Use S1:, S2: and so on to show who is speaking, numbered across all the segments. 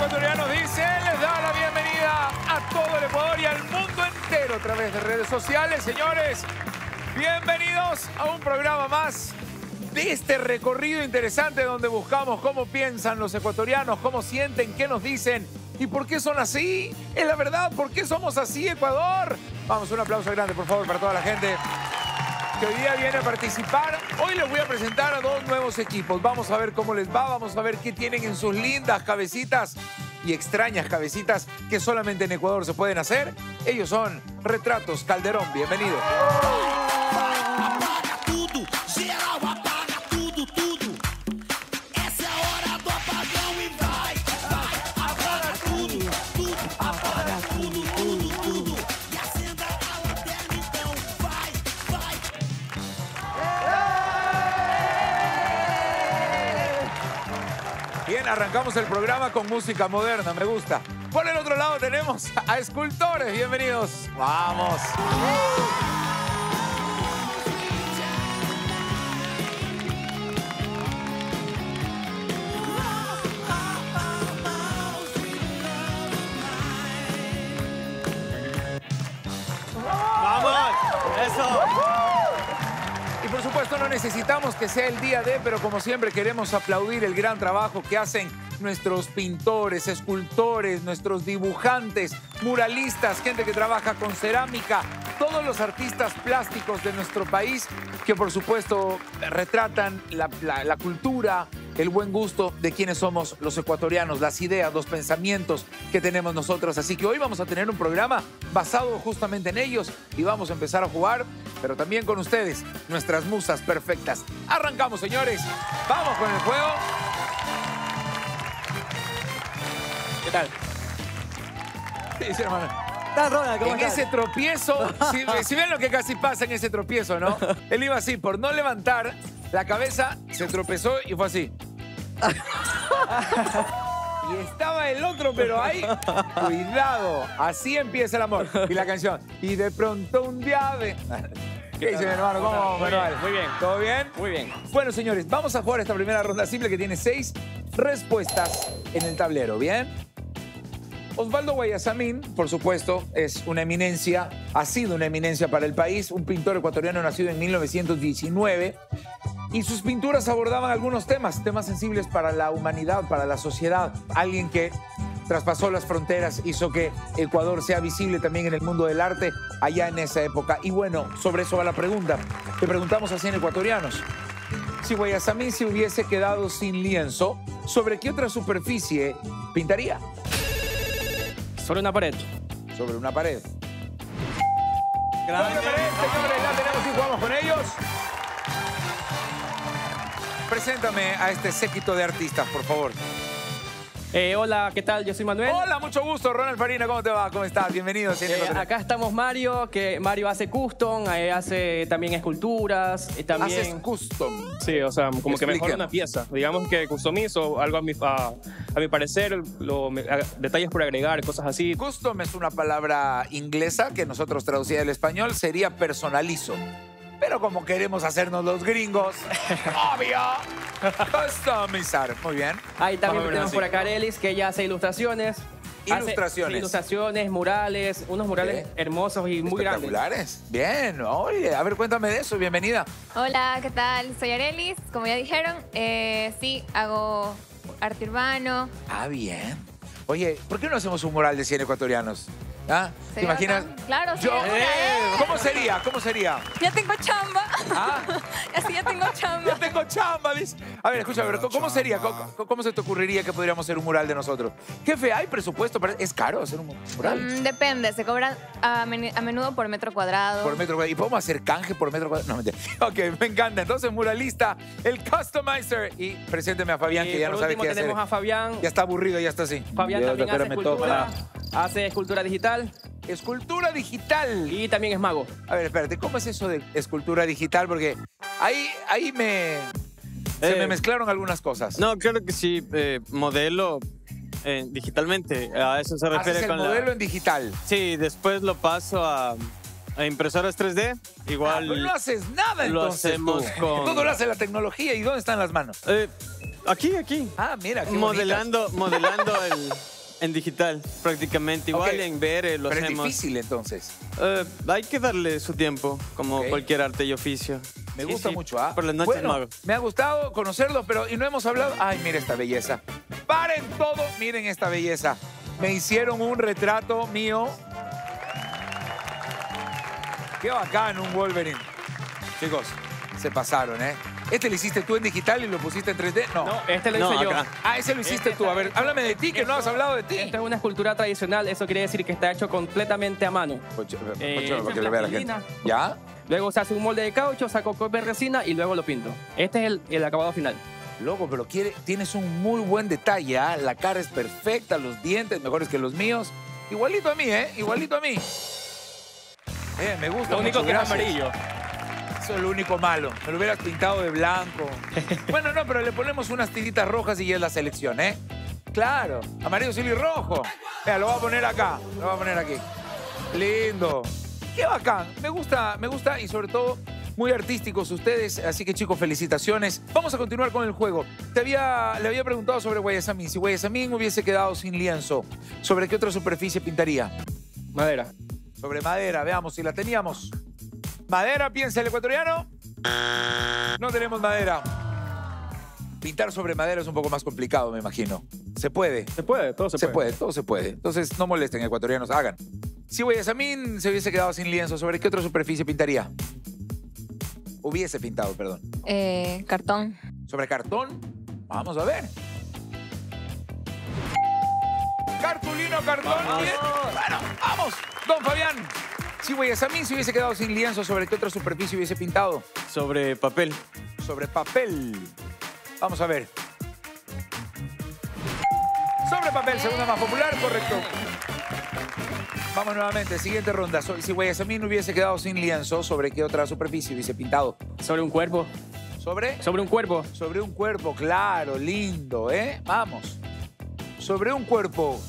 S1: ecuatoriano dice, les da la bienvenida a todo el Ecuador y al mundo entero a través de redes sociales. Señores, bienvenidos a un programa más de este recorrido interesante donde buscamos cómo piensan los ecuatorianos, cómo sienten, qué nos dicen y por qué son así. Es la verdad, ¿por qué somos así, Ecuador? Vamos, un aplauso grande, por favor, para toda la gente que hoy día viene a participar. Hoy les voy a presentar a dos nuevos equipos. Vamos a ver cómo les va, vamos a ver qué tienen en sus lindas cabecitas y extrañas cabecitas que solamente en Ecuador se pueden hacer. Ellos son Retratos Calderón. Bienvenidos. Arrancamos el programa con música moderna, me gusta. Por el otro lado tenemos a escultores, bienvenidos. Vamos.
S2: ¡Vamos! ¡Eso!
S1: Supuesto no necesitamos que sea el día de, pero como siempre queremos aplaudir el gran trabajo que hacen nuestros pintores, escultores, nuestros dibujantes, muralistas, gente que trabaja con cerámica, todos los artistas plásticos de nuestro país que por supuesto retratan la cultura, el buen gusto de quienes somos los ecuatorianos, las ideas, los pensamientos que tenemos nosotros. Así que hoy vamos a tener un programa basado justamente en ellos y vamos a empezar a jugar, pero también con ustedes, nuestras musas perfectas. Arrancamos, señores. Vamos con el juego. ¿Qué tal? ¿Qué dice, hermano?
S2: ¿Cómo
S1: En
S2: estás?
S1: ese tropiezo, si, si ven lo que casi pasa en ese tropiezo, ¿no? Él iba así, por no levantar la cabeza, se tropezó y fue así. Y estaba el otro, pero ahí, cuidado, así empieza el amor. Y la canción, y de pronto un día de... ¿Qué dice mi hermano? ¿Cómo,
S2: Muy bien, muy bien.
S1: ¿Todo bien?
S2: Muy bien.
S1: Bueno, señores, vamos a jugar esta primera ronda simple que tiene seis respuestas en el tablero, ¿bien? Osvaldo Guayasamín, por supuesto, es una eminencia, ha sido una eminencia para el país, un pintor ecuatoriano nacido en 1919 y sus pinturas abordaban algunos temas, temas sensibles para la humanidad, para la sociedad. Alguien que traspasó las fronteras, hizo que Ecuador sea visible también en el mundo del arte allá en esa época. Y bueno, sobre eso va la pregunta. Te preguntamos a 100 ecuatorianos. Si Guayasamín se hubiese quedado sin lienzo, ¿sobre qué otra superficie pintaría?
S2: Sobre una pared.
S1: Sobre una pared.
S2: Grande.
S1: Sobre pared, señores, ya tenemos y jugamos con ellos. Preséntame a este séquito de artistas, por favor.
S2: Eh, hola, ¿qué tal? Yo soy Manuel.
S1: Hola, mucho gusto, Ronald Farina, ¿cómo te va? ¿Cómo estás? Bienvenido.
S2: Eh, acá estamos Mario, que Mario hace custom, eh, hace también esculturas y también...
S1: Haces custom.
S3: Sí, o sea, como que mejora una pieza. Digamos que customizo algo a mi, a, a mi parecer, lo- me- a- detalles por agregar, cosas así.
S1: Custom es una palabra inglesa que nosotros traducida del español sería personalizo. Pero como queremos hacernos los gringos, obvio, customizar. Muy bien.
S2: Ahí también tenemos
S3: así.
S2: por acá a Arelis, que ella hace ilustraciones. Hace-
S1: Ilustraciones.
S2: ilustraciones, murales, unos murales hermosos y muy grandes.
S1: Espectaculares. Bien. Oye, a ver, cuéntame de eso. Bienvenida.
S4: Hola, ¿qué tal? Soy Arelis, como ya dijeron, eh, sí, hago arte urbano.
S1: Ah, bien. Oye, ¿por qué no hacemos un mural de 100 ecuatorianos? ¿Ah? ¿Te
S4: ¿Sería
S1: imaginas?
S4: bacán? Claro, sí,
S1: Yo-
S4: vez.
S1: ¿Cómo sería? ¿Cómo sería?
S4: Ya tengo chamba.
S1: ¿Ah?
S4: Así ya tengo chamba.
S1: tengo chamba, dice. A ver, escucha, pero ¿cómo sería? ¿Cómo, cómo se te ocurriría que podríamos hacer un mural de nosotros? Jefe, ¿hay presupuesto? para- ¿Es caro hacer un mural?
S4: Mm, depende, se cobra a, meni- a menudo por metro cuadrado.
S1: Por metro cuadrado. ¿Y podemos hacer canje por metro cuadrado? No, mentira. Ok, me encanta. Entonces, muralista, el customizer. Y presénteme a Fabián,
S2: Y
S1: que ya
S2: por
S1: no sabe
S2: último
S1: qué hacer.
S2: tenemos a Fabián.
S1: Ya está aburrido, ya está así.
S2: Fabián
S1: Ya,
S2: también hace
S1: me
S2: escultura,
S1: toca.
S2: hace escultura digital
S1: Escultura digital.
S2: y también es mago.
S1: A ver, espérate, ¿cómo es eso de escultura digital? Porque ahí, ahí me. Se
S5: Eh,
S1: me mezclaron algunas cosas.
S5: No, claro que sí. eh, modelo eh, digitalmente. A eso se
S1: Haces
S5: refiere
S1: el
S5: con
S1: modelo en digital.
S5: Sí, después lo paso a, a impresoras 3D.
S1: Ah,
S5: Igual.
S1: pero no haces nada
S5: lo
S1: entonces.
S5: hacemos
S1: tú.
S5: con-
S1: Todo lo hace la tecnología. ¿Y dónde están las manos?
S5: eh, Aquí, aquí.
S1: Ah, mira, qué
S5: modelando, modelando el, en digital, prácticamente. Igual en VR lo
S1: Pero es
S5: hacemos.
S1: difícil entonces.
S5: Eh, hay que darle su tiempo, como cualquier arte y oficio.
S1: Me
S5: Sí,
S1: gusta
S5: sí,
S1: mucho, ¿ah?
S5: Por las noches
S1: bueno, me ha gustado conocerlo, pero y no hemos hablado. Ay, mira esta belleza. Paren todo, miren esta belleza. Me hicieron un retrato mío. Qué bacán un Wolverine. Chicos, se pasaron, ¿eh? Este lo hiciste tú en digital y lo pusiste en 3D. No.
S2: No, este lo
S5: No,
S2: hice yo.
S5: acá.
S1: Ah, ese lo hiciste
S2: Este
S1: tú. A ver, háblame de ti, que no has hablado de ti.
S2: Esta es una escultura tradicional, eso quiere decir que está hecho completamente a mano.
S1: Pocho,
S2: Eh,
S1: para que lo vea la gente.
S2: plastilina.
S1: ¿Ya?
S2: Luego se hace un molde de caucho, saco de resina y luego lo pinto. Este es el, el acabado final.
S1: Loco, pero quiere, tienes un muy buen detalle, ¿ah? La cara es perfecta, los dientes mejores que los míos. Igualito a mí, ¿eh? Igualito a mí. Eh, me gusta
S2: Lo único
S1: mucho,
S2: que es
S1: gracias.
S2: amarillo.
S1: Eso es lo único malo. Me lo hubieras pintado de blanco. bueno, no, pero le ponemos unas tiritas rojas y ya es la selección, ¿eh? Claro. Amarillo, azul y rojo. Mira, lo voy a poner acá. Lo voy a poner aquí. Lindo. Qué bacán. Me gusta, me gusta y sobre todo muy artísticos ustedes. Así que chicos, felicitaciones. Vamos a continuar con el juego. Te había, le había preguntado sobre Guayasamín. Si Guayasamín hubiese quedado sin lienzo, ¿sobre qué otra superficie pintaría?
S2: Madera.
S1: Sobre madera, veamos si la teníamos. ¿Madera, piensa el ecuatoriano? No tenemos madera. Pintar sobre madera es un poco más complicado, me imagino. Se puede.
S3: Se puede, todo se,
S1: Se puede, todo se puede. Entonces, no molesten, ecuatorianos, hagan. Si Guayasamín se hubiese quedado sin lienzo, ¿sobre qué otra superficie pintaría? Hubiese pintado, perdón.
S4: Eh, cartón.
S1: ¿Sobre cartón? Vamos a ver. Cartulino, cartón. Bueno, vamos. Don Fabián. Si Guayasamín se hubiese quedado sin lienzo, ¿sobre qué otra superficie hubiese pintado?
S5: Sobre papel.
S1: Sobre papel. Vamos a ver. Sobre papel, segunda más popular, correcto. Vamos nuevamente, siguiente ronda. Si Guayasamín hubiese quedado sin lienzo, ¿sobre qué otra superficie hubiese pintado?
S2: Sobre un cuerpo.
S1: ¿Sobre?
S2: Sobre un cuerpo.
S1: Sobre un cuerpo, claro, lindo, ¿eh? Vamos. Sobre un cuerpo.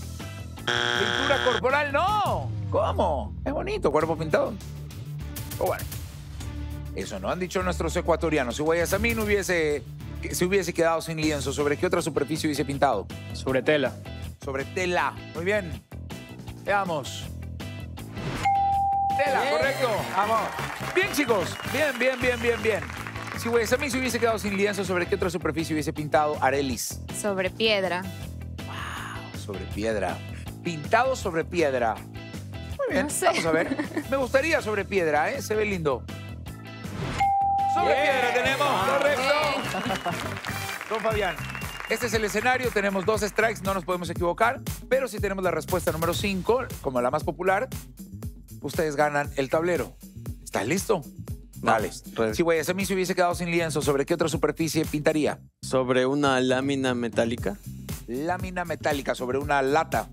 S1: Pintura corporal, no. ¿Cómo? Es bonito, cuerpo pintado. Pero bueno. Eso no han dicho nuestros ecuatorianos. Si Guayasamín hubiese, se hubiese quedado sin lienzo, ¿sobre qué otra superficie hubiese pintado?
S2: Sobre tela.
S1: Sobre tela. Muy bien. Veamos. Tela, correcto. Vamos. Bien, chicos. Bien, bien, bien, bien, bien. Si Guayasamín se hubiese quedado sin lienzo, ¿sobre qué otra superficie hubiese pintado Arelis?
S4: Sobre piedra.
S1: Sobre piedra. Pintado sobre piedra. Muy bien,
S4: No sé.
S1: vamos a ver. Me gustaría sobre piedra, ¿eh? Se ve lindo. Sobre piedra tenemos, correcto. Don Fabián, este es el escenario, tenemos dos strikes, no nos podemos equivocar, pero si tenemos la respuesta número 5, como la más popular, ustedes ganan el tablero. ¿Estás listo? Dale.
S5: Vamos, ready.
S1: Si Guayasamín se hubiese quedado sin lienzo, ¿sobre qué otra superficie pintaría?
S5: Sobre una lámina metálica.
S1: Lámina metálica sobre una lata.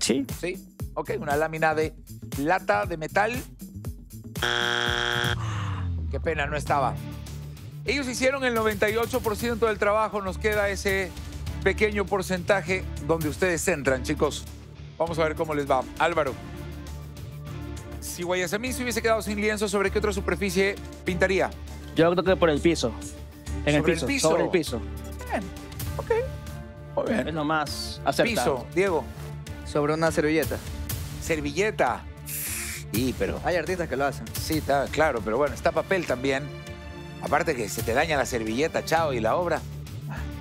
S5: Sí.
S1: ¿Sí? Ok, una lámina de lata de metal. Qué pena, no estaba. Ellos hicieron el 98% del trabajo, nos queda ese pequeño porcentaje donde ustedes entran, chicos. Vamos a ver cómo les va. Álvaro, si Guayasamín se hubiese quedado sin lienzo, ¿sobre qué otra superficie pintaría?
S6: Yo creo que por el piso. En el
S1: ¿Sobre el
S6: piso,
S1: piso?
S6: Sobre el piso.
S1: Bien, ok, muy
S6: Es
S1: bien.
S6: lo más acertado.
S1: Piso, Diego,
S7: Sobre una servilleta.
S1: servilleta. Y, pero...
S7: Hay artistas que lo hacen.
S1: Sí, está claro, pero bueno, está papel también. Aparte que se te daña la servilleta, chao, y la obra.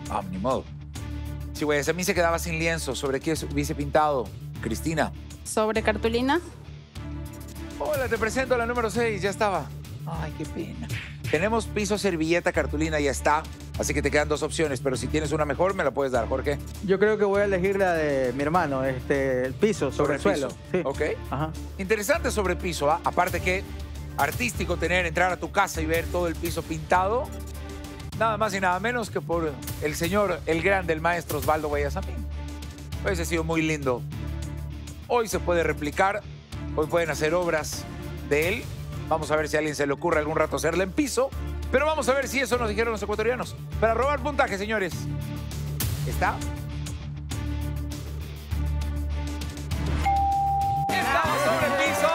S1: Ah, ni modo. Si Guayasamín se quedaba sin lienzo, ¿sobre qué hubiese pintado? Cristina.
S8: Sobre cartulina.
S1: Hola, te presento a la número 6, ya estaba. Ay, qué pena. Tenemos piso, servilleta, cartulina, ya está. Así que te quedan dos opciones, pero si tienes una mejor, me la puedes dar, Jorge.
S7: Yo creo que voy a elegir la de mi hermano, este, el piso, sobre, el suelo. Sí.
S1: Ok.
S7: Ajá.
S1: Interesante sobre piso, ¿ah? Aparte que artístico tener, entrar a tu casa y ver todo el piso pintado. Nada más y nada menos que por el señor, el grande, el maestro Osvaldo Guayasamín. Hubiese ha sido muy lindo. Hoy se puede replicar, hoy pueden hacer obras de él. Vamos a ver si a alguien se le ocurre algún rato hacerla en piso. Pero vamos a ver si eso nos dijeron los ecuatorianos. Para robar puntaje, señores. ¿Está? Estamos sobre el piso.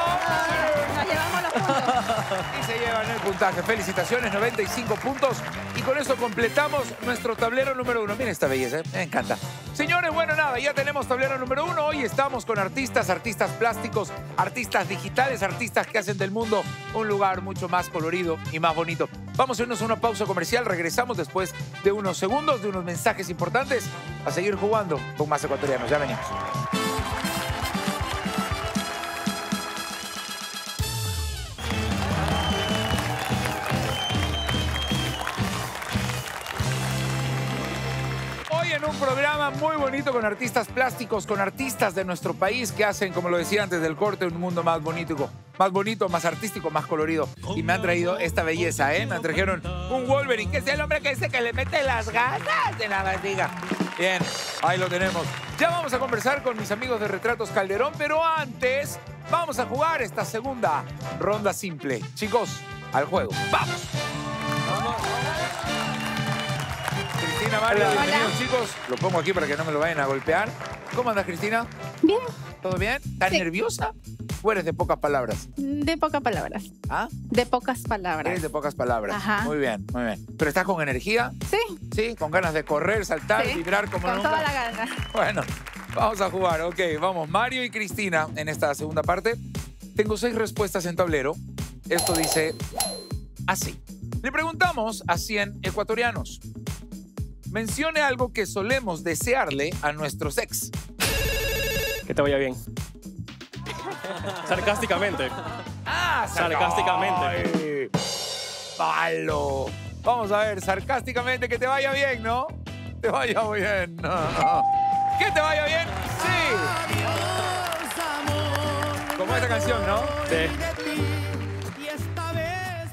S8: Nos llevamos los puntos.
S1: Y se llevan el puntaje. Felicitaciones, 95 puntos. Y con eso completamos nuestro tablero número uno. Miren esta belleza, ¿eh? me encanta. Señores, bueno, nada, ya tenemos tablero número uno. Hoy estamos con artistas, artistas plásticos, artistas digitales, artistas que hacen del mundo un lugar mucho más colorido y más bonito. Vamos a irnos a una pausa comercial. Regresamos después de unos segundos, de unos mensajes importantes, a seguir jugando con más ecuatorianos. Ya venimos. Un programa muy bonito con artistas plásticos, con artistas de nuestro país que hacen, como lo decía antes del corte, un mundo más bonito, más bonito, más artístico, más colorido. Y me han traído esta belleza, ¿eh? Me trajeron un Wolverine, que es el hombre que dice que le mete las ganas de la barriga. Bien, ahí lo tenemos. Ya vamos a conversar con mis amigos de Retratos Calderón, pero antes vamos a jugar esta segunda ronda simple. Chicos, al juego. ¡Vamos! Cristina, Mario,
S4: Hola.
S1: bienvenidos chicos. Lo pongo aquí para que no me lo vayan a golpear. ¿Cómo andas, Cristina?
S8: Bien,
S1: ¿Todo bien? ¿Estás
S8: Sí.
S1: nerviosa? ¿O eres de pocas palabras?
S8: de pocas palabras.
S1: ¿Ah?
S8: De pocas palabras.
S1: Eres de pocas palabras.
S8: Ajá.
S1: Muy bien, muy bien. ¿Pero estás con energía?
S8: Sí,
S1: ¿Sí? ¿Con ganas de correr, saltar,
S8: Sí,
S1: vibrar como
S8: con
S1: nunca?
S8: toda la gana.
S1: Bueno, vamos a jugar. Ok, vamos. Mario y Cristina en esta segunda parte. Tengo seis respuestas en tablero. Esto dice así. Le preguntamos a 100 ecuatorianos. Mencione algo que solemos desearle a nuestros ex.
S3: Que te vaya bien. Sarcásticamente.
S1: Ah,
S3: Sarcásticamente.
S1: Ay, Palo. Vamos a ver, sarcásticamente, que te vaya bien, ¿no? Te vaya bien. Que te vaya bien, sí. Como esta canción, ¿no?
S3: Sí.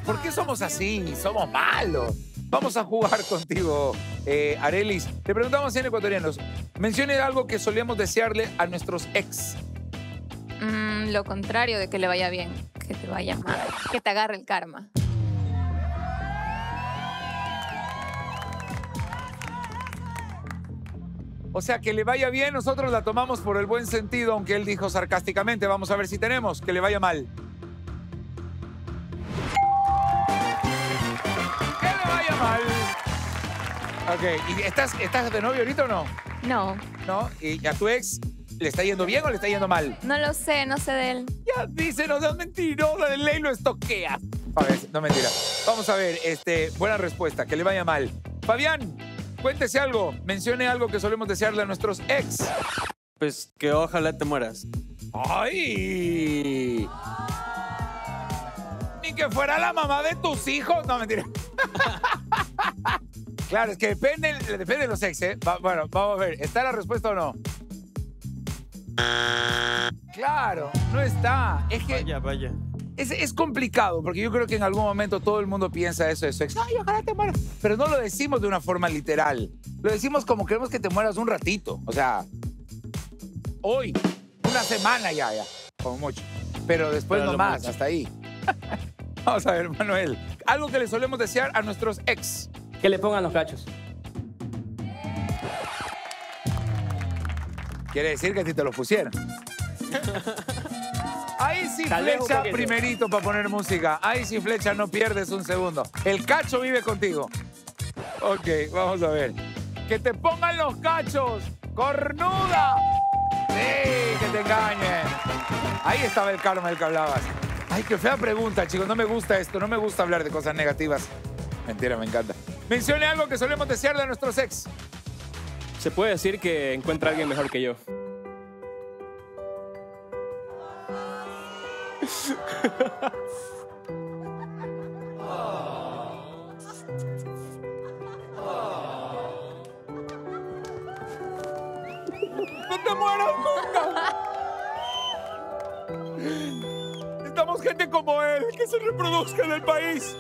S1: ¿Por qué somos así? Somos malos. Vamos a jugar contigo, eh, Arelis. Le preguntamos 100 ecuatorianos. Mencione algo que solíamos desearle a nuestros ex.
S4: Mm, lo contrario de que le vaya bien, que te vaya mal, que te agarre el karma.
S1: O sea, que le vaya bien, nosotros la tomamos por el buen sentido, aunque él dijo sarcásticamente. Vamos a ver si tenemos. Que le vaya mal. Ok, ¿y estás, estás de novio ahorita o no?
S4: No,
S1: ¿No? ¿Y a tu ex le está yendo bien o le está yendo mal?
S4: no lo sé, no sé de él.
S1: Ya dice, no seas mentirosa, de ley lo estoquea. A ver, no mentira. Vamos a ver, este, buena respuesta, que le vaya mal. Fabián, cuéntese algo, mencione algo que solemos desearle a nuestros ex.
S5: Pues que ojalá te mueras.
S1: ¡Ay! Ni que fuera la mamá de tus hijos. No, mentira. claro, es que depende, depende de los ex, ¿eh? Va- bueno, vamos a ver, ¿está la respuesta o no? Claro, no está. Es que
S5: Vaya, vaya.
S1: es, es complicado, porque yo creo que en algún momento todo el mundo piensa eso de su ex. Ay, ojalá te mueras. Pero no lo decimos de una forma literal. Lo decimos como queremos que te mueras un ratito. O sea, hoy, una semana ya, ya, como mucho. Pero después no más, hasta ahí. Vamos a ver, Manuel. Algo que le solemos desear a nuestros ex.
S2: Que le pongan los cachos.
S1: Quiere decir que a ti te lo pusieron. Ahí sí
S2: Tal vez un
S1: flecha
S2: poquito.
S1: primerito para poner música. Ahí sí flecha no pierdes un segundo. El cacho vive contigo. Ok, vamos a ver. Que te pongan los cachos. ¡Cornuda! Sí, que te engañen. Ahí estaba el karma del que hablabas. Ay, qué fea pregunta, chicos. No me gusta esto. No me gusta hablar de cosas negativas. Mentira, me encanta. Mencione algo que solemos desearle a nuestros ex.
S3: Se puede decir que encuentra a alguien mejor que yo.
S1: ¡No te mueras nunca! Necesitamos gente como él que se reproduzca en el país.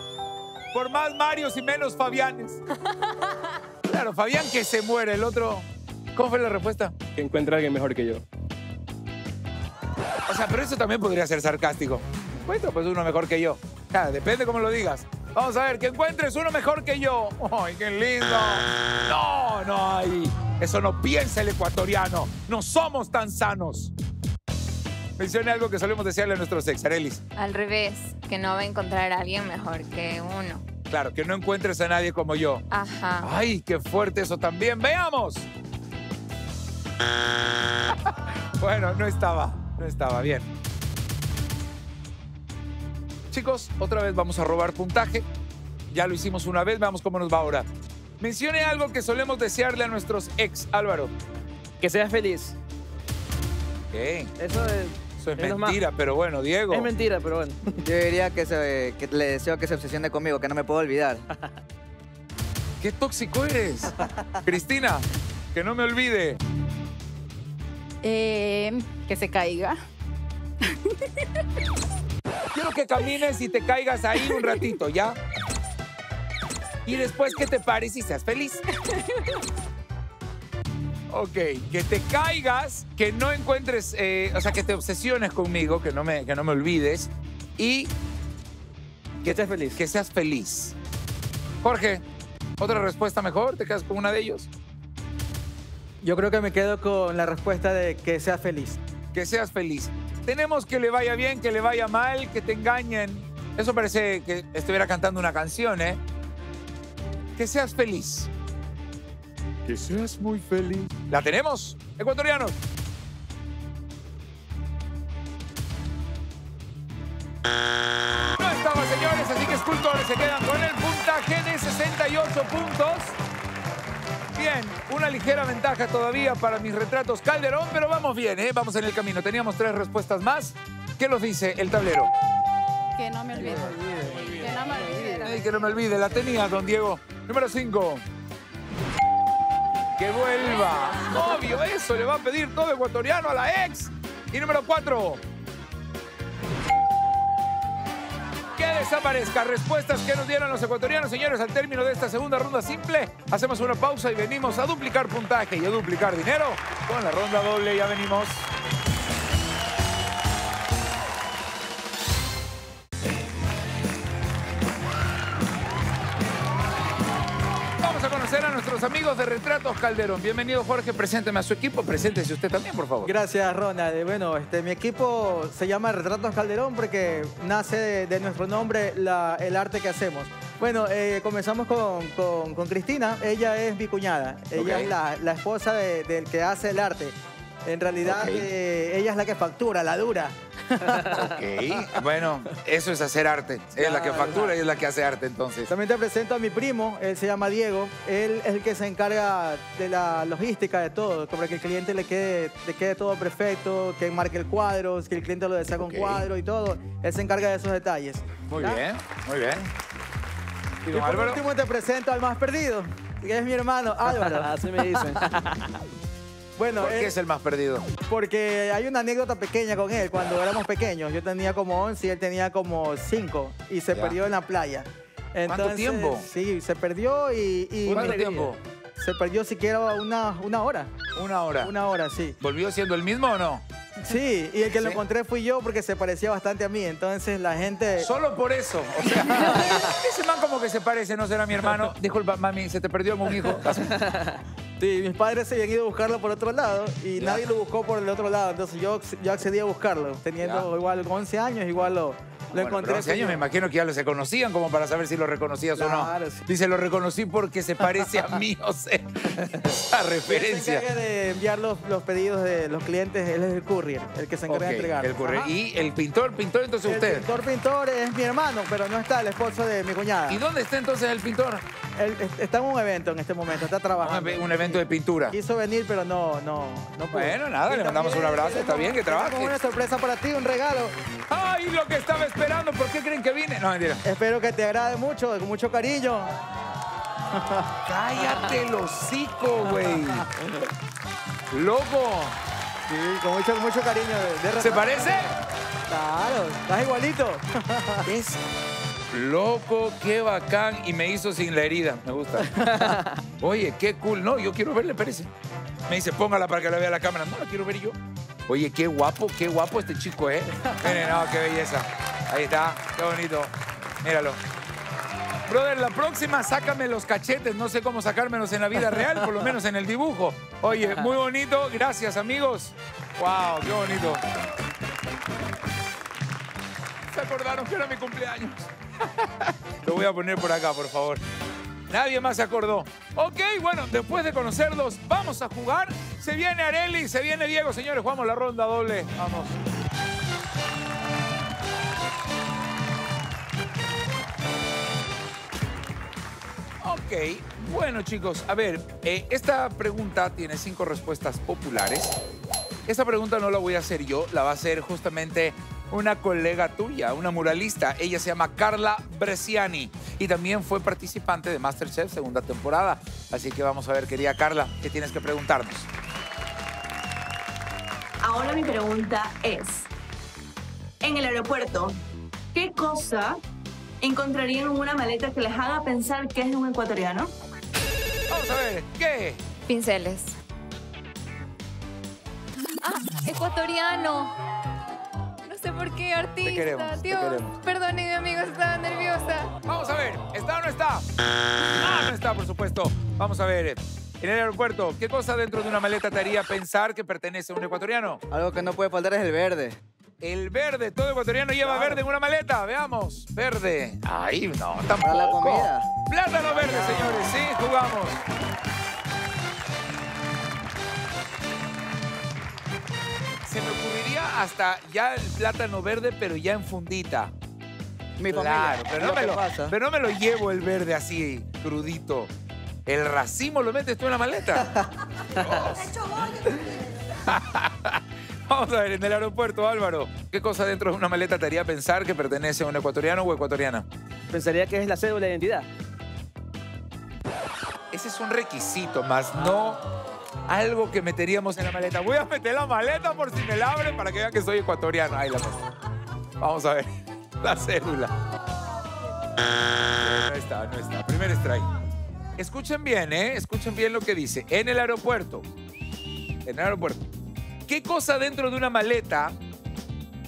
S1: Por más Marios y menos Fabianes. Claro, Fabián que se muere, el otro. ¿Cómo fue la respuesta?
S3: Que encuentra a alguien mejor que yo.
S1: O sea, pero eso también podría ser sarcástico. Bueno, pues uno mejor que yo. Ah, depende cómo lo digas. Vamos a ver, que encuentres uno mejor que yo. ¡Ay, qué lindo! No, no hay. Eso no piensa el ecuatoriano. No somos tan sanos. Mencione algo que solemos desearle a nuestros ex, Arelis.
S4: Al revés, que no va a encontrar a alguien mejor que uno.
S1: Claro, que no encuentres a nadie como yo.
S4: Ajá.
S1: Ay, qué fuerte eso también. Veamos. bueno, no estaba, no estaba bien. Chicos, otra vez vamos a robar puntaje. Ya lo hicimos una vez, veamos cómo nos va ahora. Mencione algo que solemos desearle a nuestros ex, Álvaro.
S6: Que seas feliz.
S1: Ok,
S6: Eso es,
S1: eso es mentira, pero bueno, Diego.
S6: es mentira, pero bueno.
S7: Yo diría que, se, que le deseo que se obsesione conmigo, que no me puedo olvidar.
S1: Qué tóxico eres. Cristina, que no me olvide.
S8: Eh, que se caiga.
S1: Quiero que camines y te caigas ahí un ratito, ¿ya? Y después que te pares y seas feliz. Ok, que te caigas, que no encuentres, eh, o sea, que te obsesiones conmigo, que no me, que no me olvides y
S6: Que seas feliz.
S1: que seas feliz. Jorge, ¿otra respuesta mejor? ¿Te quedas con una de ellos?
S7: Yo creo que me quedo con la respuesta de que sea feliz.
S1: Que seas feliz. Tenemos que le vaya bien, que le vaya mal, que te engañen. Eso parece que estuviera cantando una canción, ¿eh? Que seas feliz. Que seas muy feliz. ¿La tenemos, ecuatorianos? No estaba, señores, así que escultores se quedan con el puntaje de 68 puntos. Bien, una ligera ventaja todavía para mis retratos Calderón, pero vamos bien, ¿eh? Vamos en el camino. Teníamos tres respuestas más. ¿Qué nos dice el tablero?
S8: Que no me olvide. Que no me olvide.
S1: Que no me olvide, la tenía, don Diego. Número 5. Que vuelva. Obvio, eso le va a pedir todo ecuatoriano a la ex. Y número 4. Que desaparezca. Respuestas que nos dieron los ecuatorianos, señores, al término de esta segunda ronda simple. Hacemos una pausa y venimos a duplicar puntaje y a duplicar dinero con la ronda doble. Ya venimos. Nuestros amigos de Retratos Calderón. Bienvenido, Jorge. Presénteme a su equipo. Preséntese usted también, por favor.
S7: Gracias, Ronald. Eh, Bueno, este, mi equipo se llama Retratos Calderón porque nace de, de nuestro nombre la- el arte que hacemos. Bueno, eh, comenzamos con, con- con Cristina. Ella es mi cuñada. Ella es la, la esposa de- del que hace el arte. En realidad, eh, ella es la que factura, la dura.
S1: Ok. Bueno, eso es hacer arte. Es la que
S7: Claro.
S1: factura y es la que hace arte, entonces.
S7: También te presento a mi primo, él se llama Diego. Él es el que se encarga de la logística de todo, para que el cliente le quede, le quede todo perfecto, que marque el cuadro, que el cliente lo desea con cuadro y todo. Él se encarga de esos detalles.
S1: Muy
S7: ¿Ya?
S1: bien, muy bien. ¿Y
S7: por
S1: Álvaro?
S7: último te presento al más perdido, que es mi hermano Álvaro.
S6: Así me dicen.
S7: Bueno,
S1: ¿Por
S7: él-
S1: qué es el más perdido?
S7: porque hay una anécdota pequeña con él. Cuando éramos pequeños, yo tenía como 11 y él tenía como 5 y se
S1: Ya.
S7: perdió en la playa. Entonces,
S1: tiempo?
S7: Sí, se perdió y... y
S1: ¿Cuánto tiempo?
S7: Se perdió siquiera una, una hora.
S1: Una hora.
S7: Una hora, sí.
S1: ¿Volvió siendo el mismo o no?
S7: Sí, y el que lo encontré fui yo porque se parecía bastante a mí. Entonces la gente...
S1: Solo por eso. O sea, ese man como que se parece, no será mi hermano. Disculpa, mami, se te perdió algún hijo.
S7: Sí, mis padres se habían ido a buscarlo por otro lado y
S1: Ya.
S7: nadie lo buscó por el otro lado. Entonces yo, yo accedí a buscarlo. Teniendo
S1: Ya.
S7: igual 11 años, igual lo, lo
S1: Bueno,
S7: encontré.
S1: pero 11 años me imagino que ya lo se conocían como para saber si lo reconocías o no.
S7: sí.
S1: Dice, lo reconocí porque se parece a mí, o sea, esa
S7: se
S1: referencia.
S7: encarga de enviar los, los pedidos de los clientes. Él es el courier, el que se encarga de entregar.
S1: el corre- Y el pintor, pintor entonces
S7: El
S1: usted.
S7: pintor pintor es mi hermano, pero no está el esposo de mi cuñada.
S1: ¿Y dónde está entonces el pintor?
S7: Él está en un evento en este momento, está trabajando.
S1: Un, un evento de pintura.
S7: Quiso venir, pero no, no, no pudo.
S1: Bueno, nada,
S7: Y
S1: le mandamos un abrazo, está bien que trabaje.
S7: una sorpresa para ti, un regalo.
S1: ¡Ay, lo que estaba esperando! ¿Por qué creen que vine? No, mentira.
S7: Espero que te agrade mucho, con mucho cariño.
S1: ¡Cállate el hocico, güey! ¡Loco!
S7: Sí, con mucho, mucho cariño. De, de
S1: ¿Se parece?
S7: Claro, estás igualito.
S1: Es loco, qué bacán. Y me hizo sin la herida. Me gusta. Oye, qué cool. No, yo quiero verle, parece. Me dice, póngala para que la vea la cámara. No, la quiero ver yo. Oye, qué guapo, qué guapo este chico, ¿eh? Miren, no, qué belleza. Ahí está, qué bonito. Míralo. Brother, la próxima sácame los cachetes. No sé cómo sacármelos en la vida real, por lo menos en el dibujo. Oye, muy bonito. Gracias, amigos. Wow, qué bonito. Acordaron que era mi cumpleaños. Lo voy a poner por acá, por favor. Nadie más se acordó. Ok, bueno, después de conocerlos, vamos a jugar. Se viene Areli, se viene Diego. Señores, jugamos la ronda doble. Vamos. Ok, bueno chicos, a ver, eh, esta pregunta tiene cinco respuestas populares. Esta pregunta no la voy a hacer yo, la va a hacer justamente una colega tuya, una muralista. Ella se llama Carla Bresciani y también fue participante de Masterchef segunda temporada. Así que vamos a ver, querida Carla, ¿qué tienes que preguntarnos?
S9: Ahora mi pregunta es, en el aeropuerto, ¿qué cosa encontrarían en una maleta que les haga pensar que es de un ecuatoriano?
S1: Vamos a ver, ¿qué?
S4: Pinceles. Ah, ecuatoriano. No sé por qué, artista.
S1: queremos, te queremos.
S4: perdone, mi amigo, estaba nerviosa.
S1: Vamos a ver, ¿está o no está? No, no está, por supuesto. Vamos a ver. En el aeropuerto, ¿qué cosa dentro de una maleta te haría pensar que pertenece a un ecuatoriano?
S6: Algo que no puede faltar es el verde.
S1: El verde, todo ecuatoriano lleva verde en una maleta. Veamos, verde. Ahí no, tampoco.
S6: Para la comida.
S1: Plátano verde, señores, sí, jugamos. Se me hasta ya el plátano verde, pero ya en fundita.
S6: Mi
S1: Claro, pero no, me lo,
S6: pasa.
S1: pero no me lo llevo el verde así, crudito. ¿El racimo lo metes tú en la maleta? Vamos a ver, en el aeropuerto, Álvaro, ¿qué cosa dentro de una maleta te haría pensar que pertenece a un ecuatoriano o ecuatoriana?
S6: Pensaría que es la cédula de identidad.
S1: Ese es un requisito, más no algo que meteríamos en la maleta. Voy a meter la maleta por si me la abren para que vean que soy ecuatoriano. Vamos a ver, la cédula. No está, no está. Primer strike. Escuchen bien, ¿eh? Escuchen bien lo que dice. En el aeropuerto. En el aeropuerto. ¿Qué cosa dentro de una maleta,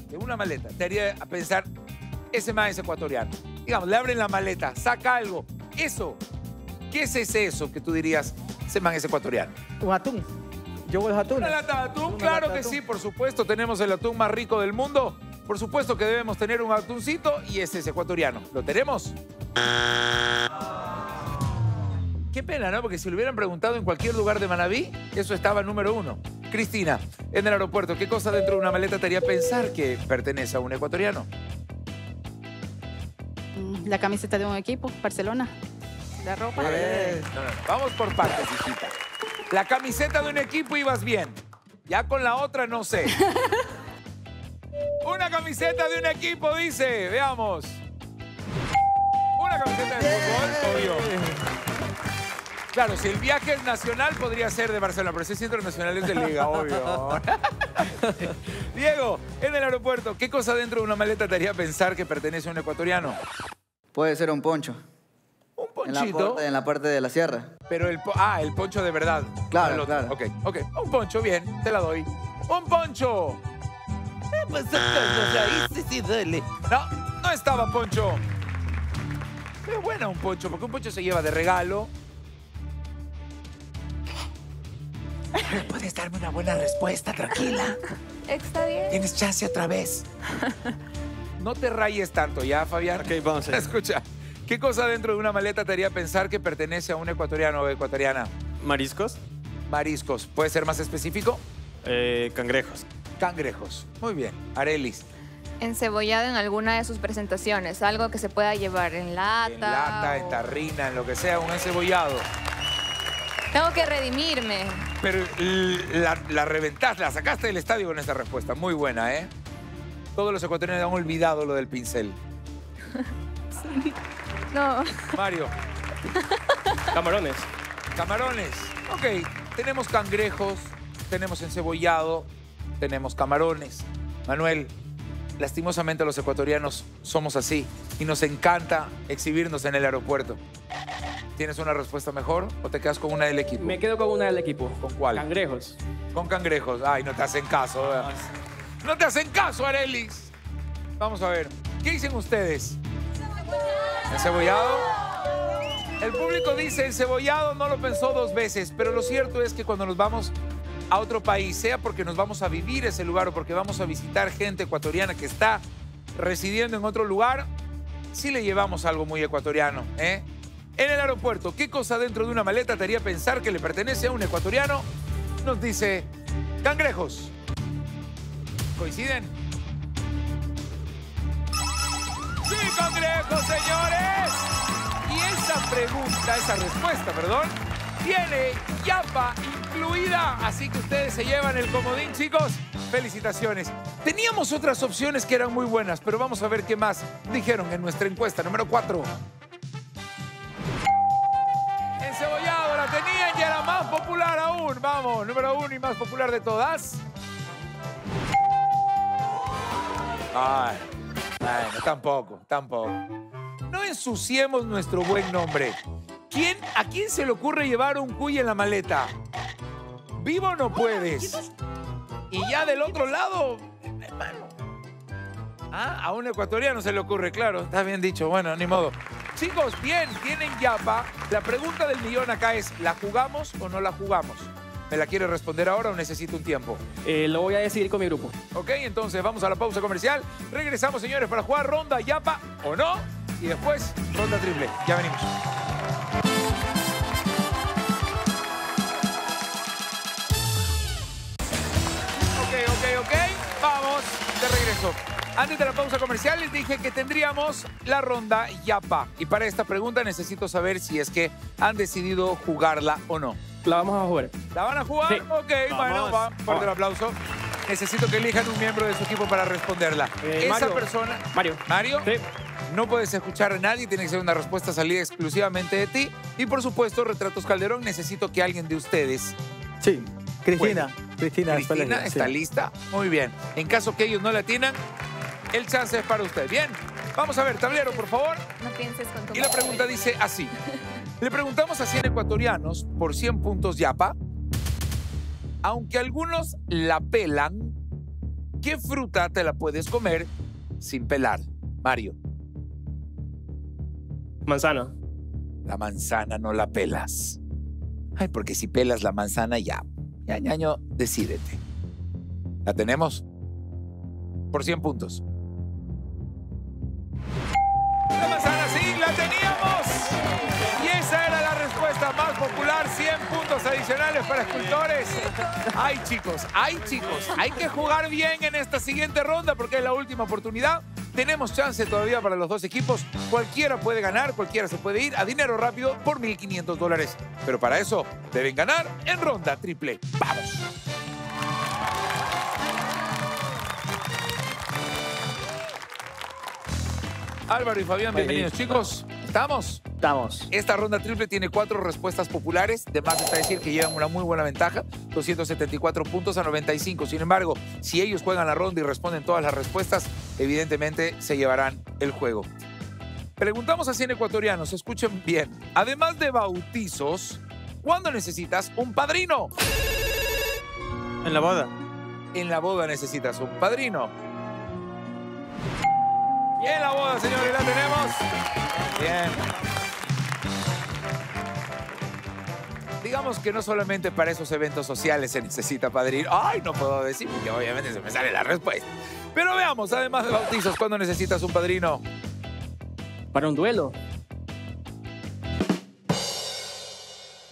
S1: de una maleta, te haría pensar, ese man es ecuatoriano? Digamos, le abren la maleta, saca algo. Eso, ¿qué es eso que tú dirías, ese man es ecuatoriano?
S7: Un atún. Yo voy a atunes.
S1: ¿Una lata de atún?
S7: Una
S1: Claro que
S7: atún.
S1: sí, por supuesto. Tenemos el atún más rico del mundo. Por supuesto que debemos tener un atuncito y ese es ecuatoriano. ¿Lo tenemos? Qué pena, ¿no? Porque si lo hubieran preguntado en cualquier lugar de Manabí, eso estaba número uno. Cristina, en el aeropuerto, ¿qué cosa dentro de una maleta te haría pensar que pertenece a un ecuatoriano?
S8: La camiseta de un equipo, Barcelona. La ropa.
S7: Eh,
S1: No, no, no. Vamos por partes, hijita. La camiseta de un equipo ibas bien. Ya con la otra no sé. Una camiseta de un equipo dice, veamos. Una camiseta de fútbol, obvio. Claro, si el viaje es nacional podría ser de Barcelona, pero si es internacional es de Liga, obvio. Diego, en el aeropuerto, ¿qué cosa dentro de una maleta te haría pensar que pertenece a un ecuatoriano?
S6: Puede ser un poncho. En la, parte, en la parte de la sierra.
S1: Pero el po- ah, el poncho de verdad.
S6: Claro,
S1: El otro.
S6: claro.
S1: Ok, ok. Un poncho, bien, te la doy. ¡Un poncho! Eh, pues, ahí sí, sí, dale. No, no estaba poncho. Pero buena un poncho, porque un poncho se lleva de regalo. Puedes darme una buena respuesta, tranquila.
S4: ¿Está bien?
S1: Tienes chance otra vez. No te rayes tanto, ¿ya, Fabián?
S5: Ok, vamos a ver.
S1: Escucha, ¿qué cosa dentro de una maleta te haría pensar que pertenece a un ecuatoriano o ecuatoriana?
S5: Mariscos,
S1: Mariscos. ¿Puede ser más específico?
S5: eh, cangrejos.
S1: Cangrejos. Muy bien. Arelis.
S4: Encebollado en alguna de sus presentaciones. Algo que se pueda llevar en lata.
S1: En lata, en tarrina, en lo que sea, un encebollado.
S4: Tengo que redimirme.
S1: Pero la, la reventaste, la sacaste del estadio con esta respuesta. Muy buena, ¿eh? Todos los ecuatorianos han olvidado lo del pincel.
S4: No.
S1: Mario,
S3: Camarones.
S1: camarones. Ok, tenemos cangrejos, tenemos encebollado, tenemos camarones. Manuel, lastimosamente los ecuatorianos somos así y nos encanta exhibirnos en el aeropuerto. ¿Tienes una respuesta mejor o te quedas con una del equipo?
S2: Me quedo con una del equipo.
S1: ¿Con cuál?
S2: Cangrejos.
S1: Con cangrejos. Ay, no te hacen caso. ¿verdad? No te hacen caso, Arelis. Vamos a ver. ¿Qué dicen ustedes? ¿Encebollado? El público dice encebollado, no lo pensó dos veces, pero lo cierto es que cuando nos vamos a otro país, sea porque nos vamos a vivir ese lugar o porque vamos a visitar gente ecuatoriana que está residiendo en otro lugar, sí le llevamos algo muy ecuatoriano, ¿eh? En el aeropuerto, ¿qué cosa dentro de una maleta te haría pensar que le pertenece a un ecuatoriano? Nos dice cangrejos. ¿Coinciden? Sí, cangrejos, señores. Y esa pregunta, esa respuesta, perdón, tiene yapa incluida. Así que ustedes se llevan el comodín, chicos. Felicitaciones. Teníamos otras opciones que eran muy buenas, pero vamos a ver qué más dijeron en nuestra encuesta número 4. Encebollado la tenían y era más popular aún. Vamos, número uno y más popular de todas. Ay, bueno, tampoco, tampoco. No ensuciemos nuestro buen nombre. ¿Quién, ¿A quién se le ocurre llevar un cuy en la maleta? Vivo no puedes. Y ya del otro lado, hermano. Ah, a un ecuatoriano se le ocurre, claro. Está bien dicho, bueno, ni modo. Chicos, bien, tienen yapa. La pregunta del millón acá es, ¿la jugamos o no la jugamos? ¿Me la quiere responder ahora o necesito un tiempo?
S2: Eh, lo voy a decidir con mi grupo.
S1: Ok, entonces vamos a la pausa comercial. Regresamos, señores, para jugar ronda yapa o no. Y después, ronda triple. Ya venimos. Ok, ok, ok. Vamos de regreso. Antes de la pausa comercial les dije que tendríamos la ronda Yapa. Y para esta pregunta necesito saber si es que han decidido jugarla o no.
S2: La vamos a jugar.
S1: ¿La van a jugar?
S2: Sí.
S1: Ok, bueno, va. Fuerte el aplauso. Necesito que elijan un miembro de su equipo para responderla.
S2: Eh,
S1: Esa
S2: Mario.
S1: persona...
S2: Mario.
S1: Mario.
S2: Sí.
S1: No puedes escuchar a nadie, tiene que ser una respuesta salida exclusivamente de ti. Y por supuesto, Retratos Calderón, necesito que alguien de ustedes...
S7: Sí. Cristina. Cristina,
S1: Cristina, ¿está
S7: sí.
S1: lista? Muy bien. En caso que ellos no la tienen, el chance es para usted. Bien. Vamos a ver, tablero, por favor.
S4: No pienses con tu
S1: Y la pregunta dice así. Le preguntamos a 100 ecuatorianos por 100 puntos Yapa. Aunque algunos la pelan, ¿qué fruta te la puedes comer sin pelar? Mario,
S3: Manzana.
S1: la manzana no la pelas. Ay, porque si pelas la manzana ya, ya, ñaño, decídete. ¿La tenemos? Por 100 puntos. Y esa era la respuesta más popular, 100 puntos adicionales para escultores. Ay, chicos, ay, chicos, hay que jugar bien en esta siguiente ronda porque es la última oportunidad. Tenemos chance todavía para los dos equipos. Cualquiera puede ganar, cualquiera se puede ir a dinero rápido por 1.500 dólares. Pero para eso deben ganar en ronda triple. ¡Vamos! Álvaro y Fabián, bienvenidos chicos. ¿Estamos?
S2: Estamos.
S1: Esta ronda triple tiene cuatro respuestas populares. De más está decir que llevan una muy buena ventaja, 274 puntos a 95. Sin embargo, si ellos juegan la ronda y responden todas las respuestas, evidentemente se llevarán el juego. Preguntamos a 100 ecuatorianos, escuchen bien. Además de bautizos, ¿cuándo necesitas un padrino?
S5: En la boda.
S1: En la boda necesitas un padrino. Y en la boda, señores, la tenemos. Bien. Digamos que no solamente para esos eventos sociales se necesita padrino. Ay, no puedo decir porque obviamente se me sale la respuesta. Pero veamos, además de bautizos, ¿cuándo necesitas un padrino?
S2: Para un duelo.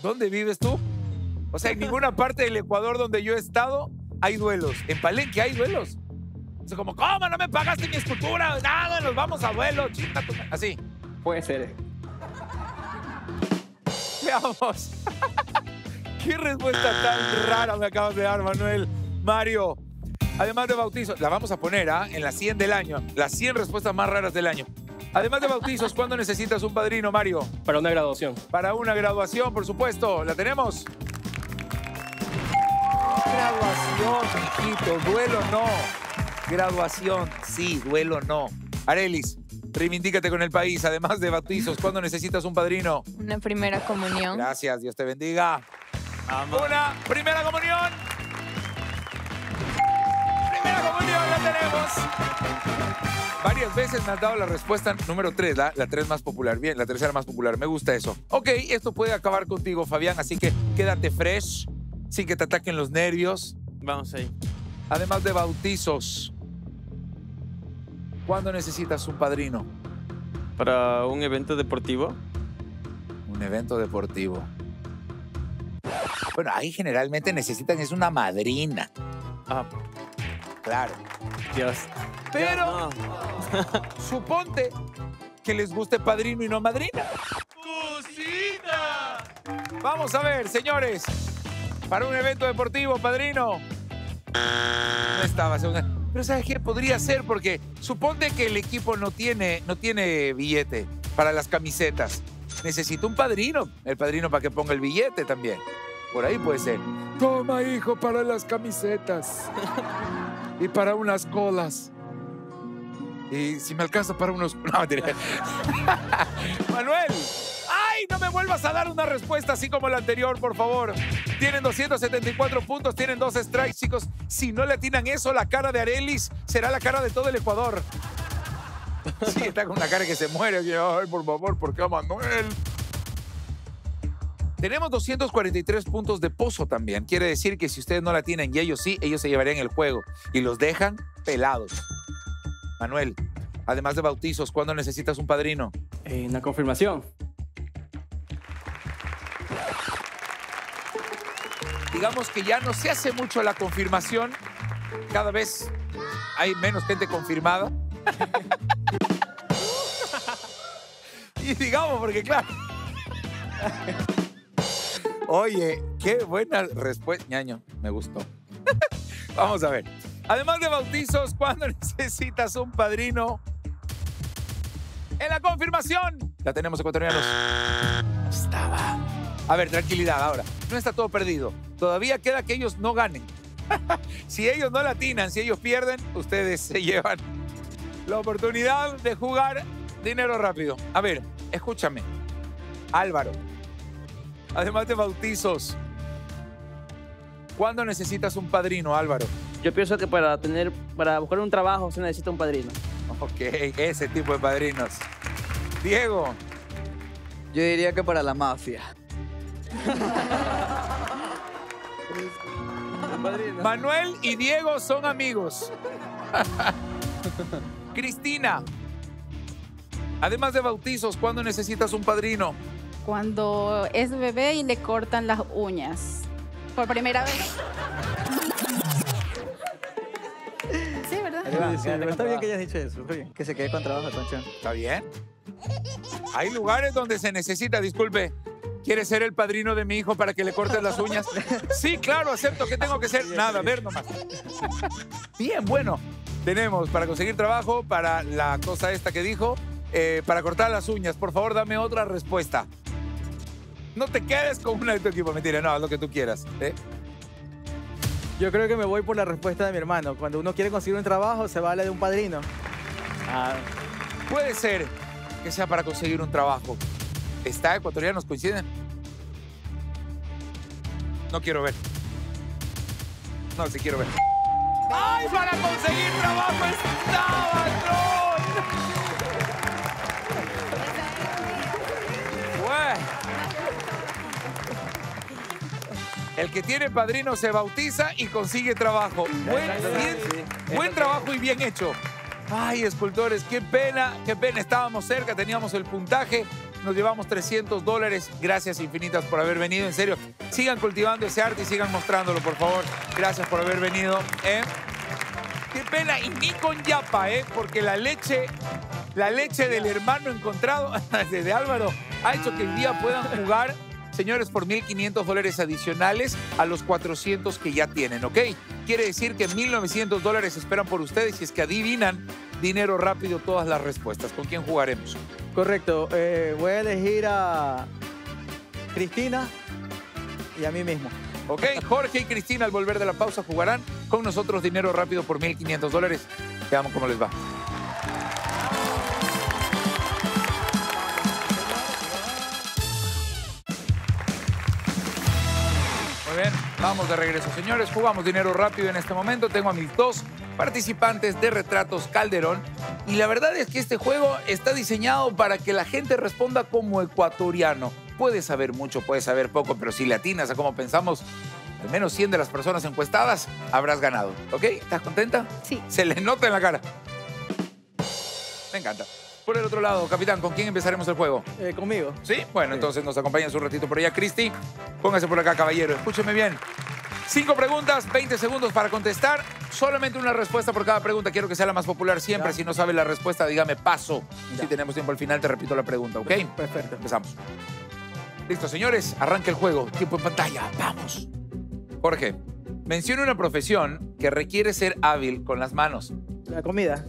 S1: ¿Dónde vives tú? O sea, en ninguna parte del Ecuador donde yo he estado hay duelos. En Palenque hay duelos. O sea, como, ¿cómo no me pagaste mi escultura? Nada, nos vamos a duelo. chinga tu ma-". Así.
S2: Puede ser.
S1: Veamos. Qué respuesta tan rara me acabas de dar, Manuel. Mario, además de bautizos, la vamos a poner ¿ah? en las 100 del año. Las 100 respuestas más raras del año. Además de bautizos, ¿cuándo necesitas un padrino, Mario?
S3: Para una graduación.
S1: Para una graduación, por supuesto. ¿La tenemos? Graduación, hijito. Duelo no. Graduación, sí. Duelo no. Arelis, reivindícate con el país. Además de bautizos, ¿cuándo necesitas un padrino?
S4: Una primera comunión.
S1: Gracias, Dios te bendiga. Una primera comunión. Primera comunión la tenemos. Varias veces me has dado la respuesta número 3, la, la 3 más popular. Bien, la tercera más popular. Me gusta eso. Ok, esto puede acabar contigo, Fabián, así que quédate fresh, sin que te ataquen los nervios.
S5: Vamos ahí.
S1: Además de bautizos. ¿Cuándo necesitas un padrino?
S5: Para un evento deportivo.
S1: Un evento deportivo. Bueno, ahí generalmente necesitan es una madrina.
S5: Ah,
S1: Claro.
S5: Dios.
S1: Pero suponte que les guste padrino y no madrina. Vamos a ver, señores. Para un evento deportivo, padrino. No estaba segunda. Pero ¿sabes qué? Podría ser porque suponte que el equipo no tiene, no tiene billete para las camisetas. Necesita un padrino. El padrino para que ponga el billete también. Por ahí puede ser. Toma, hijo, para las camisetas. y para unas colas. Y si me alcanza para unos... No. Manuel. No me vuelvas a dar una respuesta así como la anterior, por favor. Tienen 274 puntos, tienen dos strikes, chicos. Si no le atinan eso, la cara de Arelis será la cara de todo el Ecuador. Sí, está con una cara que se muere. Ay, por favor, ¿por qué a Manuel? Tenemos 243 puntos de pozo también. Quiere decir que si ustedes no la tienen y ellos sí, ellos se llevarían el juego y los dejan pelados. Manuel, además de bautizos, ¿cuándo necesitas un padrino?
S2: Eh, una confirmación.
S1: Digamos que ya no se hace mucho la confirmación. Cada vez hay menos gente confirmada. y digamos, porque claro. Oye, qué buena respuesta. ñaño, me gustó. Vamos a ver. Además de bautizos, ¿cuándo necesitas un padrino? En la confirmación. La tenemos ecuatorianos. Estaba. A ver, tranquilidad ahora. No está todo perdido. Todavía queda que ellos no ganen. si ellos no latinan, si ellos pierden, ustedes se llevan la oportunidad de jugar dinero rápido. A ver, escúchame. Álvaro, además de bautizos, ¿cuándo necesitas un padrino, Álvaro?
S6: Yo pienso que para tener, para buscar un trabajo se necesita un padrino.
S1: Ok, ese tipo de padrinos. Diego,
S6: Yo diría que para la mafia.
S1: Manuel y Diego son amigos. Cristina, además de bautizos, ¿cuándo necesitas un padrino?
S8: Cuando es bebé y le cortan las uñas. Por primera vez. Sí, ¿verdad?
S7: Sí, está bien que hayas dicho eso. está bien. Que se quede con trabajo, Tonchón.
S1: ¿Está bien? Hay lugares donde se necesita, disculpe. ¿Quieres ser el padrino de mi hijo para que le cortes las uñas? Sí, claro, acepto que tengo que ser. Nada, a ver nomás. Bien, bueno. Tenemos para conseguir trabajo, para la cosa esta que dijo, eh, para cortar las uñas. Por favor, dame otra respuesta. No te quedes con una de tu equipo. Mentira, no, haz lo que tú quieras. ¿eh?
S7: Yo creo que me voy por la respuesta de mi hermano. Cuando uno quiere conseguir un trabajo, se vale de un padrino.
S1: Ah, puede ser que sea para conseguir un trabajo. ¿Está ecuatorianos coinciden? No quiero ver. No, sí quiero ver. ¡Ay, para conseguir trabajo estaba. El que tiene padrino se bautiza y consigue trabajo. Buen, bien- buen trabajo y bien hecho. Ay, escultores, qué pena, qué pena. Estábamos cerca, teníamos el puntaje. Nos llevamos 300 dólares. Gracias infinitas por haber venido. En serio, sigan cultivando ese arte y sigan mostrándolo, por favor. Gracias por haber venido. ¿eh? Qué pena. Y ni con yapa, ¿eh? Porque la leche, la leche del hermano encontrado de Álvaro ha hecho que el día puedan jugar, señores, por 1.500 dólares adicionales a los 400 que ya tienen, ¿ok? Quiere decir que 1.900 dólares esperan por ustedes si es que adivinan dinero rápido todas las respuestas. ¿Con quién jugaremos?
S7: Correcto. eh, voy a elegir a Cristina y a mí mismo.
S1: ¿Ok? Jorge y Cristina al volver de la pausa jugarán con nosotros dinero rápido por 1.500 dólares. Veamos cómo les va. Muy bien, vamos de regreso, señores. Jugamos dinero rápido en este momento. Tengo a mis dos participantes de Retratos Calderón. Y la verdad es que este juego está diseñado para que la gente responda como ecuatoriano. Puedes saber mucho, puedes saber poco, pero si le atinas a cómo pensamos, al menos 100 de las personas encuestadas, habrás ganado. ¿Ok? ¿Estás contenta?
S8: Sí.
S1: Se le nota en la cara. Me encanta. Por el otro lado, capitán, ¿con quién empezaremos el juego?
S7: Eh, conmigo.
S1: ¿Sí? Bueno, entonces nos acompañas un ratito por allá, Cristi. Póngase por acá, caballero. Escúcheme bien. Cinco preguntas, 20 segundos para contestar. Solamente una respuesta por cada pregunta. Quiero que sea la más popular siempre.
S7: Ya.
S1: Si no sabe la respuesta, dígame paso.
S7: Ya.
S1: Si tenemos tiempo al final, te repito la pregunta, ¿ok?
S7: Perfecto.
S1: Empezamos. Listo, señores. Arranca el juego. Tiempo en pantalla. Vamos. Jorge, menciona una profesión que requiere ser hábil con las manos.
S7: La comida.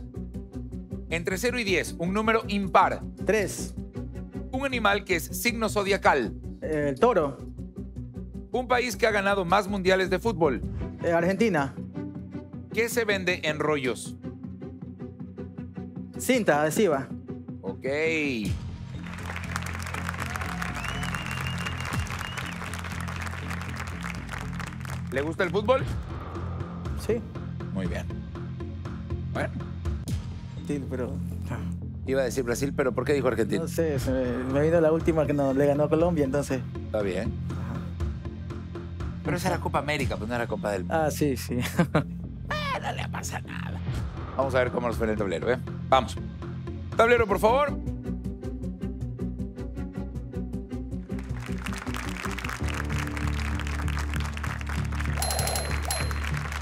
S1: Entre 0 y 10, un número impar.
S7: Tres.
S1: Un animal que es signo zodiacal.
S7: El toro.
S1: Un país que ha ganado más mundiales de fútbol.
S7: Eh, Argentina.
S1: ¿Qué se vende en rollos?
S7: Cinta adhesiva.
S1: Ok. ¿Le gusta el fútbol?
S7: Sí.
S1: Muy bien. Bueno,
S7: Sí, pero.
S1: iba a decir Brasil, pero ¿por qué dijo Argentina?
S7: No sé, me, me vino la última que no, le ganó a Colombia, entonces.
S1: Está bien. Pero esa era Copa América, pues no era Copa del Mundo.
S7: Ah, sí, sí.
S1: No le pasa nada. Vamos a ver cómo nos fue en el tablero, ¿eh? Vamos. Tablero, por favor.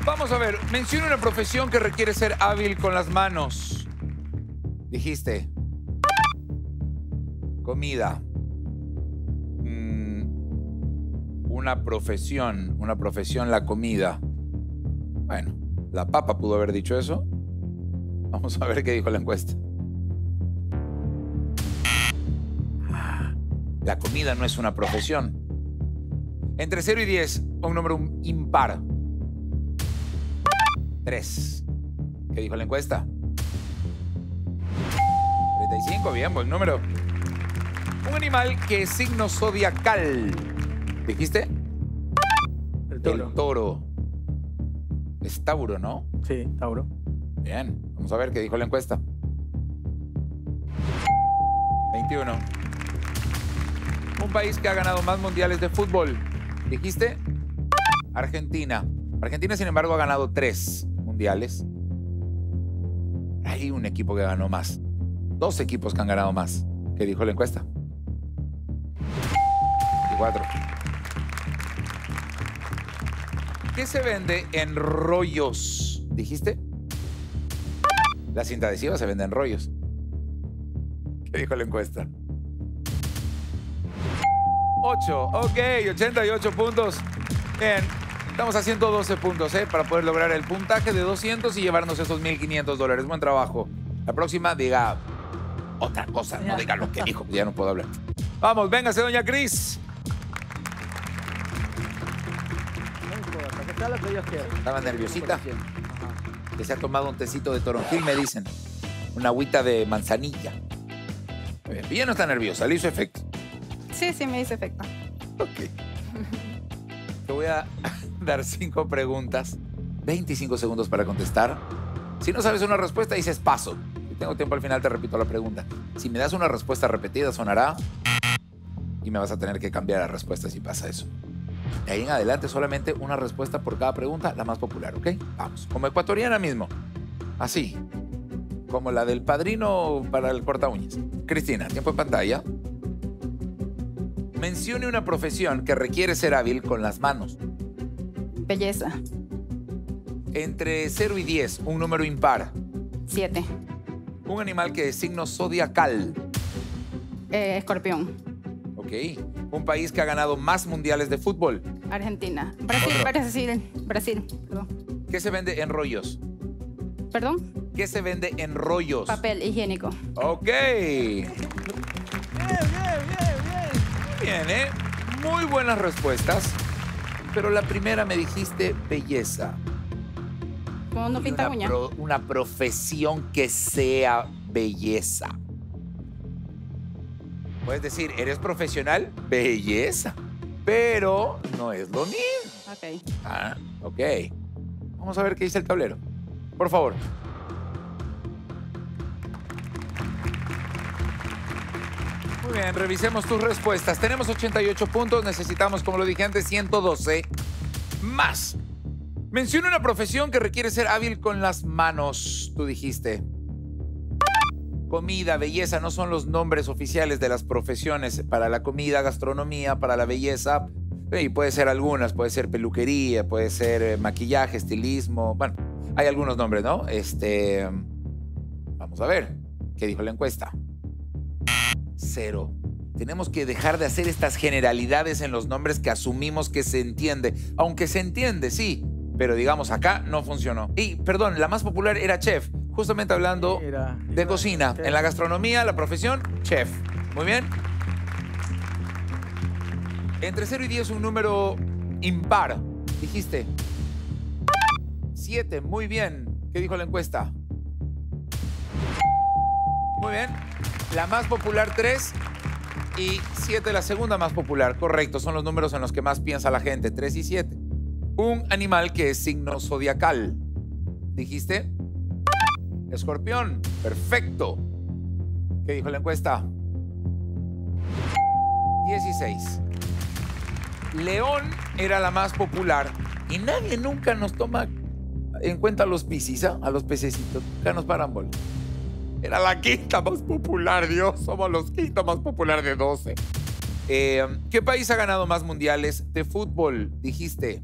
S1: Vamos a ver, menciona una profesión que requiere ser hábil con las manos. Dijiste. Comida. Una profesión, una profesión la comida. Bueno, la papa pudo haber dicho eso. Vamos a ver qué dijo la encuesta. La comida no es una profesión. Entre 0 y 10, un número impar. 3. ¿Qué dijo la encuesta? 35, bien, buen número. Un animal que es signo zodiacal. ¿Dijiste?
S7: El toro.
S1: Es Tauro, ¿no?
S7: Sí, Tauro.
S1: Bien, vamos a ver qué dijo la encuesta. 21. Un país que ha ganado más mundiales de fútbol. ¿Dijiste? Argentina. Argentina, sin embargo, ha ganado tres mundiales. Hay un equipo que ganó más. Dos equipos que han ganado más. ¿Qué dijo la encuesta? 24. ¿Qué se vende en rollos? ¿Dijiste? La cinta adhesiva se vende en rollos. ¿Qué dijo la encuesta? 8. Ok, 88 puntos. Bien, estamos a 112 puntos ¿eh? para poder lograr el puntaje de 200 y llevarnos esos 1.500 dólares. Buen trabajo. La próxima diga otra cosa, no diga lo que dijo. Ya no puedo hablar. Vamos, véngase, doña Cris.
S7: No importa, que sea lo que Dios quiera.
S1: Estaba nerviosita. Que se ha tomado un tecito de toronjil, me dicen. Una agüita de manzanilla. Muy bien. Ella no está nerviosa, le hizo efecto.
S8: Sí, sí, me hizo efecto.
S1: Ok. Te voy a dar cinco preguntas, 25 segundos para contestar. Si no sabes una respuesta, dices paso. Si tengo tiempo al final, te repito la pregunta. Si me das una respuesta repetida, sonará y me vas a tener que cambiar la respuesta si pasa eso. De ahí en adelante, solamente una respuesta por cada pregunta, la más popular, ¿ok? Vamos, como ecuatoriana mismo. Así, como la del padrino para el corta uñas. Cristina, tiempo en pantalla. Mencione una profesión que requiere ser hábil con las manos.
S8: Belleza.
S1: Entre 0 y 10, un número impar.
S8: Siete.
S1: Un animal que es signo zodiacal.
S8: Eh, escorpión.
S1: ¿Ok? Un país que ha ganado más mundiales de fútbol.
S8: Argentina. Brasil,
S1: Otro.
S8: Brasil. Brasil. Perdón.
S1: ¿Qué se vende en rollos?
S8: Perdón.
S1: ¿Qué se vende en rollos?
S8: Papel higiénico.
S1: Ok.
S7: Bien, bien, bien, bien.
S1: Bien, ¿eh? Muy buenas respuestas. Pero la primera me dijiste belleza.
S8: Como no pinta
S1: una,
S8: uña.
S1: pro- una profesión que sea belleza. Puedes decir, ¿eres profesional? Belleza. Pero no es lo mismo.
S8: Ok.
S1: Ah, ok. Vamos a ver qué dice el tablero. Por favor. Muy bien, revisemos tus respuestas. Tenemos 88 puntos, necesitamos, como lo dije antes, 112 más. Menciona una profesión que requiere ser hábil con las manos, tú dijiste. Comida, belleza, no son los nombres oficiales de las profesiones para la comida, gastronomía, para la belleza. Y puede ser algunas, puede ser peluquería, puede ser eh, maquillaje, estilismo. Bueno, hay algunos nombres, ¿no? Este. Vamos a ver. ¿Qué dijo la encuesta? Cero. Tenemos que dejar de hacer estas generalidades en los nombres que asumimos que se entiende. Aunque se entiende, sí. Pero digamos, acá no funcionó. Y, perdón, la más popular era chef. Justamente hablando
S7: Mira,
S1: de cocina.
S7: chef.
S1: En la gastronomía, la profesión, chef. Muy bien. Entre 0 y 10 un número impar. Dijiste. 7. Muy bien. ¿Qué dijo la encuesta? Muy bien. La más popular 3 y 7 la segunda más popular. Correcto, son los números en los que más piensa la gente. 3 y 7. Un animal que es signo zodiacal. ¿Dijiste? Escorpión. Perfecto. ¿Qué dijo la encuesta? 16. León era la más popular y nadie nunca nos toma en cuenta a los piscis, ¿ah? a los pececitos. Nunca nos paran. Era la quinta más popular, Dios. Somos los quinta más popular de 12. Eh, ¿Qué país ha ganado más mundiales de fútbol? Dijiste.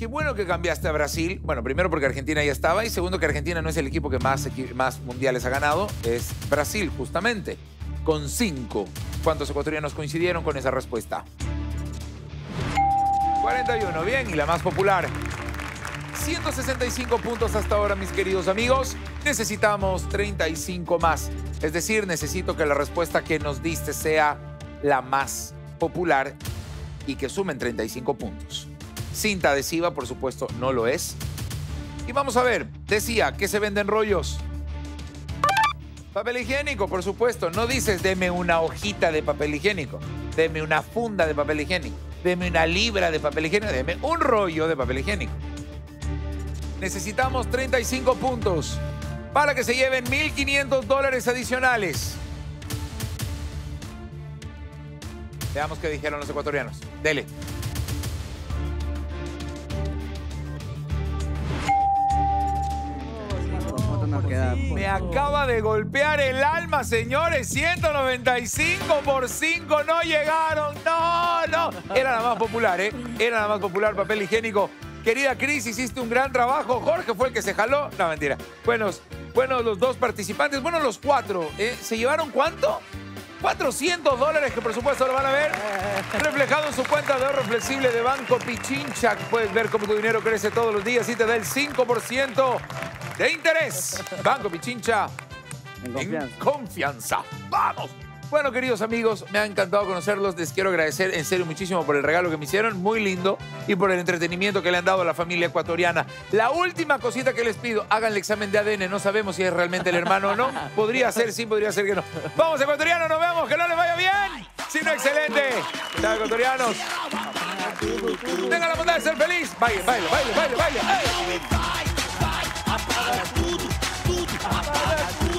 S1: Qué bueno que cambiaste a Brasil. Bueno, primero porque Argentina ya estaba y segundo que Argentina no es el equipo que más, más mundiales ha ganado, es Brasil justamente, con cinco. ¿Cuántos ecuatorianos coincidieron con esa respuesta? 41, bien, y la más popular. 165 puntos hasta ahora, mis queridos amigos. Necesitamos 35 más. Es decir, necesito que la respuesta que nos diste sea la más popular y que sumen 35 puntos. Cinta adhesiva, por supuesto, no lo es. Y vamos a ver, decía que se venden rollos. Papel higiénico, por supuesto. No dices deme una hojita de papel higiénico, deme una funda de papel higiénico, deme una libra de papel higiénico, deme un rollo de papel higiénico. Necesitamos 35 puntos para que se lleven 1.500 dólares adicionales. Veamos qué dijeron los ecuatorianos. Dele. Me acaba de golpear el alma, señores. 195 por 5 no llegaron. No, no. Era la más popular, ¿eh? Era la más popular papel higiénico. Querida Cris, hiciste un gran trabajo. Jorge fue el que se jaló. No, mentira. Buenos, buenos los dos participantes. Bueno, los cuatro. ¿eh? ¿Se llevaron cuánto? 400 dólares que por supuesto lo van a ver reflejado en su cuenta de ahorro flexible de Banco Pichincha. Puedes ver cómo tu dinero crece todos los días y te da el 5% de interés. Banco Pichincha
S6: En confianza.
S1: confianza. ¡Vamos! Bueno, queridos amigos, me ha encantado conocerlos. Les quiero agradecer en serio muchísimo por el regalo que me hicieron, muy lindo, y por el entretenimiento que le han dado a la familia ecuatoriana. La última cosita que les pido, hagan el examen de ADN. No sabemos si es realmente el hermano o no. Podría ser, sí, podría ser que no. Vamos, ecuatorianos, nos vemos. Que no les vaya bien, sino excelente. Chao, ecuatorianos. Tengan la bondad de ser feliz. Baile, baile, baile, baile, baile. Apaga tudo, tudo, apaga tudo.